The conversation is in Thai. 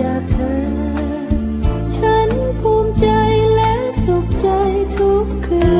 จากเธอ ฉันภูมิใจและสุขใจทุกคืน